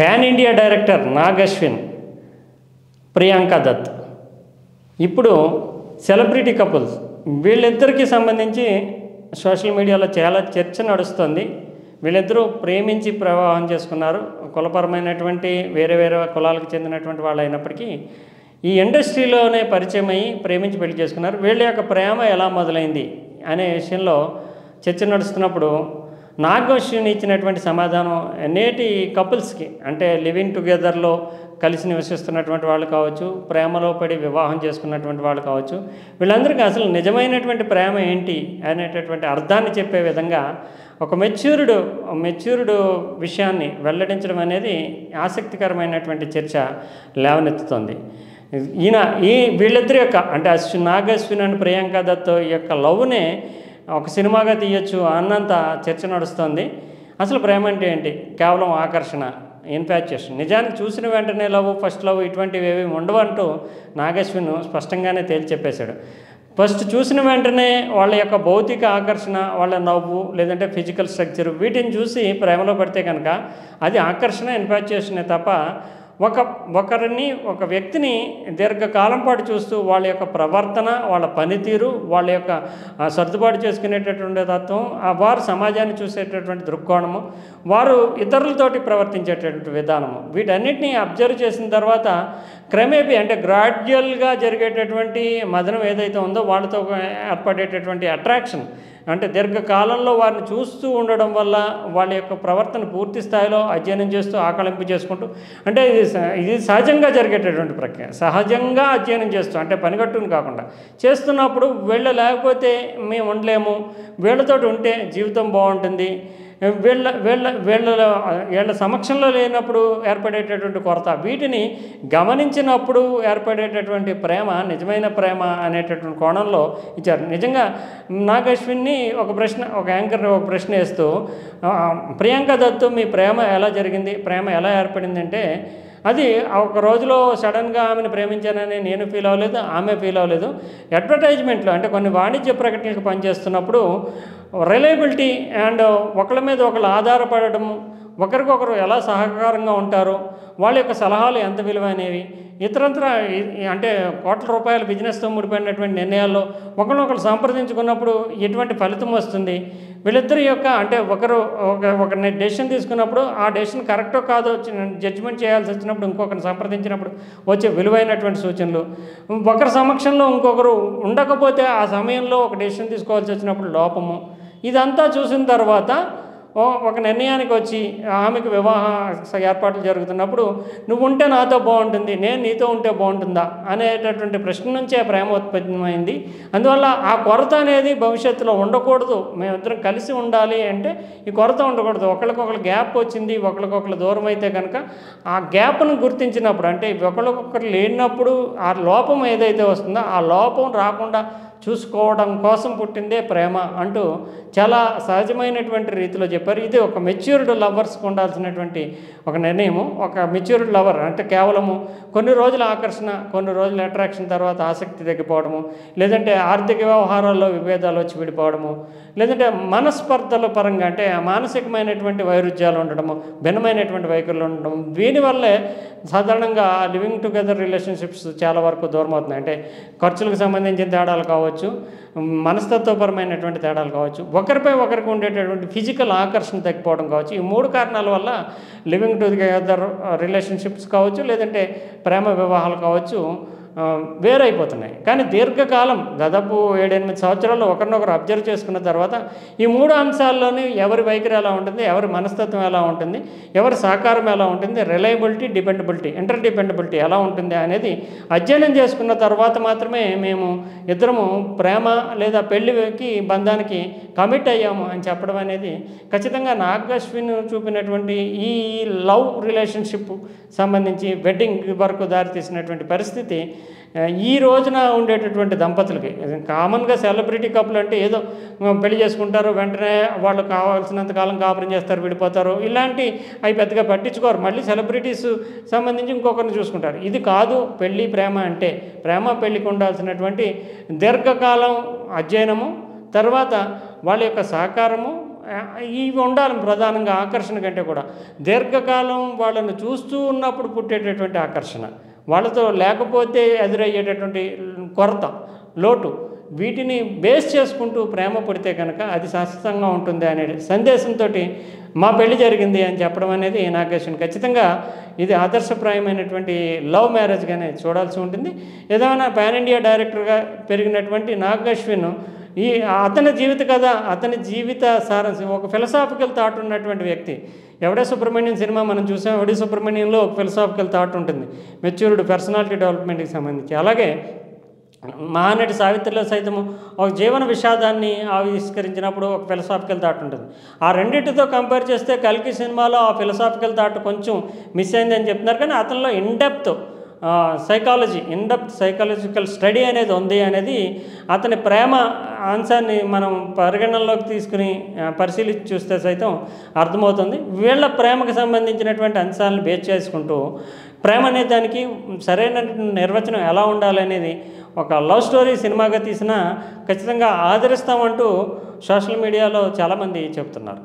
Pan India director Nag Ashwin Priyanka Dutt ఇప్పుడు celebrity couples వీళ్ళిద్దరికీ సంబంధించి సోషల్ మీడియాలో చాలా చర్చ నడుస్తుంది. వీళ్ళిద్దరూ ప్రేమించి ప్రవాహం చేసుకున్నారు. కులపరమైనటువంటి వేరే వేరే కులాలకు చెందినటువంటి వాళ్ళు అయినప్పటికీ ఈ ఇండస్ట్రీలోనే పరిచయం అయ్యి ప్రేమించి పెళ్ళి చేసుకున్నారు. వీళ్ళ యొక్క ప్రేమ ఎలా మొదలైంది అనే విషయంలో చర్చ నడుస్తున్నప్పుడు నాగోశ్విని ఇచ్చినటువంటి సమాధానం నేటి కపుల్స్కి అంటే లివింగ్ టుగెదర్లో కలిసి నివసిస్తున్నటువంటి వాళ్ళు కావచ్చు ప్రేమలో పడి వివాహం చేసుకున్నటువంటి వాళ్ళు కావచ్చు వీళ్ళందరికీ అసలు నిజమైనటువంటి ప్రేమ ఏంటి అనేటటువంటి అర్థాన్ని చెప్పే విధంగా ఒక మెచ్యూర్డ్ మెచ్యూర్డ్ విషయాన్ని వెల్లడించడం అనేది ఆసక్తికరమైనటువంటి చర్చ లేవనెత్తుతుంది. ఈయన ఈ వీళ్ళిద్దరి యొక్క అంటే అశ్విన్ నాగశ్విన్ అండ్ ప్రియాంక దత్ యొక్క లవ్నే ఒక సినిమాగా తీయొచ్చు అన్నంత చర్చ నడుస్తుంది. అసలు ప్రేమ అంటే ఏంటి? కేవలం ఆకర్షణ ఇన్ఫాచ్యుయేషన్ నిజానికి చూసిన వెంటనే లవ్ ఫస్ట్ లవ్ ఇటువంటివి ఏవి ఉండవంటూ నాగశ్విన్ స్పష్టంగానే తేల్చి చెప్పేశాడు ఫస్ట్ చూసిన వెంటనే వాళ్ళ యొక్క భౌతిక ఆకర్షణ వాళ్ళ నవ్వు లేదంటే ఫిజికల్ స్ట్రక్చర్ వీటిని చూసి ప్రేమలో పడితే కనుక అది ఆకర్షణ ఇన్ఫాచ్యుయేషనే తప్ప ఒక ఒకరిని ఒక వ్యక్తిని దీర్ఘకాలం పాటు చూస్తూ వాళ్ళ యొక్క ప్రవర్తన వాళ్ళ పనితీరు వాళ్ళ యొక్క సర్దుబాటు చేసుకునేటటువంటి తత్వం వారు సమాజాన్ని చూసేటటువంటి దృక్కోణము వారు ఇతరులతోటి ప్రవర్తించేటటువంటి విధానము వీటన్నిటిని అబ్జర్వ్ చేసిన తర్వాత క్రమేపీ అంటే గ్రాడ్యువల్గా జరిగేటటువంటి మదనం ఏదైతే ఉందో వాళ్ళతో ఏర్పడేటటువంటి అట్రాక్షన్ అంటే దీర్ఘకాలంలో వారిని చూస్తూ ఉండడం వల్ల వాళ్ళ యొక్క ప్రవర్తన పూర్తి స్థాయిలో అధ్యయనం చేస్తూ ఆకలింపు చేసుకుంటూ అంటే ఇది ఇది సహజంగా జరిగేటటువంటి ప్రక్రియ. సహజంగా అధ్యయనం చేస్తూ అంటే పనిగట్టుని కాకుండా చేస్తున్నప్పుడు వీళ్ళు లేకపోతే మేము ఉండలేము వీళ్ళతోటి ఉంటే జీవితం బాగుంటుంది వీళ్ళ వీళ్ళ వీళ్ళ వీళ్ళ సమక్షంలో లేనప్పుడు ఏర్పడేటటువంటి కొరత. వీటిని గమనించినప్పుడు ఏర్పడేటటువంటి ప్రేమ నిజమైన ప్రేమ అనేటటువంటి కోణంలో ఇచ్చారు. నిజంగా నాగశ్విన్ని ఒక ప్రశ్న ఒక యాంకర్ని ఒక ప్రశ్న వేస్తూ ప్రియాంక దత్తు మీ ప్రేమ ఎలా జరిగింది? ప్రేమ ఎలా ఏర్పడిందంటే అది ఒక రోజులో సడన్గా ఆమెను ప్రేమించానని నేను ఫీల్ అవ్వలేదు ఆమె ఫీల్ అవ్వలేదు. అడ్వర్టైజ్మెంట్లో అంటే కొన్ని వాణిజ్య ప్రకటనలకు పనిచేస్తున్నప్పుడు రిలయబిలిటీ అండ్ ఒకళ్ళ మీద ఒకళ్ళు ఆధారపడటము ఒకరికొకరు ఎలా సహకారంగా ఉంటారు వాళ్ళ యొక్క సలహాలు ఎంత విలువైనవి ఇతరత్ర అంటే కోట్ల రూపాయల బిజినెస్తో ముడిపడినటువంటి నిర్ణయాల్లో ఒకరినొకరు సంప్రదించుకున్నప్పుడు ఎటువంటి ఫలితం వస్తుంది వీళ్ళిద్దరి యొక్క అంటే ఒకరు ఒక ఒక డెసిషన్ తీసుకున్నప్పుడు ఆ డెసిషన్ కరెక్టో కాదో జడ్జిమెంట్ చేయాల్సి వచ్చినప్పుడు ఇంకొకరిని సంప్రదించినప్పుడు వచ్చే విలువైనటువంటి సూచనలు. ఒకరి సమక్షంలో ఇంకొకరు ఉండకపోతే ఆ సమయంలో ఒక డెసిషన్ తీసుకోవాల్సి వచ్చినప్పుడు లోపము. ఇదంతా చూసిన తర్వాత ఒక నిర్ణయానికి వచ్చి ఆమెకు వివాహ ఏర్పాట్లు జరుగుతున్నప్పుడు నువ్వు ఉంటే నాతో బాగుంటుంది నేను నీతో ఉంటే బాగుంటుందా? అనేటటువంటి ప్రశ్న నుంచే ప్రేమ ఉత్పన్నమైంది. అందువల్ల ఆ కొరత అనేది భవిష్యత్తులో ఉండకూడదు. మేమిద్దరం కలిసి ఉండాలి అంటే ఈ కొరత ఉండకూడదు. ఒకరికొకరు గ్యాప్ వచ్చింది ఒకరికొకరు దూరం అయితే కనుక ఆ గ్యాప్ను గుర్తించినప్పుడు అంటే ఒకరికొకరు లేనప్పుడు ఆ లోపం ఏదైతే వస్తుందో ఆ లోపం రాకుండా చూసుకోవడం కోసం పుట్టిందే ప్రేమ అంటూ చాలా సహజమైనటువంటి రీతిలో చెప్పారు. ఇది ఒక మెచ్యూర్డ్ లవర్స్కి ఉండాల్సినటువంటి ఒక నిర్ణయము. ఒక మెచ్యూర్డ్ లవర్ అంటే కేవలము కొన్ని రోజుల ఆకర్షణ కొన్ని రోజుల అట్రాక్షన్ తర్వాత ఆసక్తి తగ్గిపోవడము లేదంటే ఆర్థిక వ్యవహారాల్లో విభేదాలు వచ్చి విడిపోవడము లేదంటే మనస్పర్ధల పరంగా అంటే మానసికమైనటువంటి వైరుధ్యాలు ఉండడము భిన్నమైనటువంటి వైఖరులు ఉండడం దీనివల్లే సాధారణంగా లివింగ్ టుగెదర్ రిలేషన్షిప్స్ చాలా వరకు దూరం అవుతున్నాయి అంటే ఖర్చులకు సంబంధించిన తేడాలు కావచ్చు మనస్తత్వపరమైనటువంటి తేడాలు కావచ్చు ఒకరిపై ఒకరికి ఉండేటటువంటి ఫిజికల్ ఆకర్షణ తగ్గిపోవడం కావచ్చు ఈ మూడు కారణాల వల్ల లివింగ్ టుగెదర్ రిలేషన్షిప్స్ కావచ్చు లేదంటే ప్రేమ వివాహాలు కావచ్చు వేరైపోతున్నాయి. కానీ దీర్ఘకాలం దాదాపు ఏడెనిమిది సంవత్సరాలు ఒకరినొకరు అబ్జర్వ్ చేసుకున్న తర్వాత ఈ మూడు అంశాల్లోని ఎవరి వైఖరి ఎలా ఉంటుంది ఎవరి మనస్తత్వం ఎలా ఉంటుంది ఎవరి సహకారం ఎలా ఉంటుంది రిలయబిలిటీ డిపెండబిలిటీ ఇంటర్ డిపెండబిలిటీ ఎలా ఉంటుంది అనేది అధ్యయనం చేసుకున్న తర్వాత మాత్రమే మేము ఇద్దరము ప్రేమ లేదా పెళ్ళికి బంధానికి కమిట్ అయ్యాము అని చెప్పడం అనేది ఖచ్చితంగా నాగశ్విన్ చూపినటువంటి ఈ లవ్ రిలేషన్షిప్ సంబంధించి వెడ్డింగ్ వరకు దారితీసినటువంటి పరిస్థితి ఈ రోజున ఉండేటటువంటి దంపతులకి కామన్గా సెలబ్రిటీ కప్పులు అంటే ఏదో పెళ్ళి చేసుకుంటారు వెంటనే వాళ్ళు కావాల్సినంత కాలం కాపురం చేస్తారు విడిపోతారు ఇలాంటి అవి పెద్దగా పట్టించుకోరు. మళ్ళీ సెలబ్రిటీస్ సంబంధించి ఇంకొకరిని చూసుకుంటారు. ఇది కాదు పెళ్ళి ప్రేమ అంటే ప్రేమ పెళ్ళికి ఉండాల్సినటువంటి దీర్ఘకాలం అధ్యయనము తర్వాత వాళ్ళ యొక్క సహకారము ఇవి ఉండాలి ప్రధానంగా ఆకర్షణ కంటే కూడా. దీర్ఘకాలం వాళ్ళని చూస్తూ ఉన్నప్పుడు పుట్టేటటువంటి ఆకర్షణ. వాళ్ళతో లేకపోతే ఎదురయ్యేటటువంటి కొరత లోటు వీటిని బేస్ చేసుకుంటూ ప్రేమ పుడితే కనుక అది శాశ్వతంగా ఉంటుంది అనే సందేశంతో మా పెళ్ళి జరిగింది అని చెప్పడం అనేది నాగేశ్వన్ ఖచ్చితంగా ఇది ఆదర్శప్రాయమైనటువంటి లవ్ మ్యారేజ్గానే చూడాల్సి ఉంటుంది. ఏదైనా పాన్ ఇండియా డైరెక్టర్గా పెరిగినటువంటి నాగేశ్వన్ ఈ అతని జీవిత కథ అతని జీవిత సారాంశం ఒక ఫిలసాఫికల్ థాట్ ఉన్నటువంటి వ్యక్తి ఎవడే సుబ్రహ్మణ్యం సినిమా మనం చూసాం ఎవడి సుబ్రహ్మణ్యంలో ఒక ఫిలసాఫికల్ థాట్ ఉంటుంది. మెచ్యూర్డ్ పర్సనాలిటీ డెవలప్మెంట్కి సంబంధించి. అలాగే మహానటి సావిత్రిలో సైతము ఒక జీవన విషాదాన్ని ఆవిష్కరించినప్పుడు ఒక ఫిలసాఫికల్ థాట్ ఉంటుంది. ఆ రెండింటితో కంపేర్ చేస్తే కల్కి సినిమాలో ఆ ఫిలసాఫికల్ థాట్ కొంచెం మిస్ అయింది అని చెప్తున్నారు. కానీ అతనిలో in depth psychology in depth psychological study అనేది ఉంది అనేది అతని ప్రేమ అంశాన్ని మనం పరిగణనలోకి తీసుకుని పరిశీలించి చూస్తే సైతం అర్థమవుతుంది. వీళ్ళ ప్రేమకు సంబంధించినటువంటి అంశాలను బేస్ చేసుకుంటూ ప్రేమ అనే దానికి సరైన నిర్వచనం ఎలా ఉండాలి అనేది ఒక లవ్ స్టోరీ సినిమాగా తీసినా ఖచ్చితంగా ఆదరిస్తామంటూ సోషల్ మీడియాలో చాలామంది చెప్తున్నారు.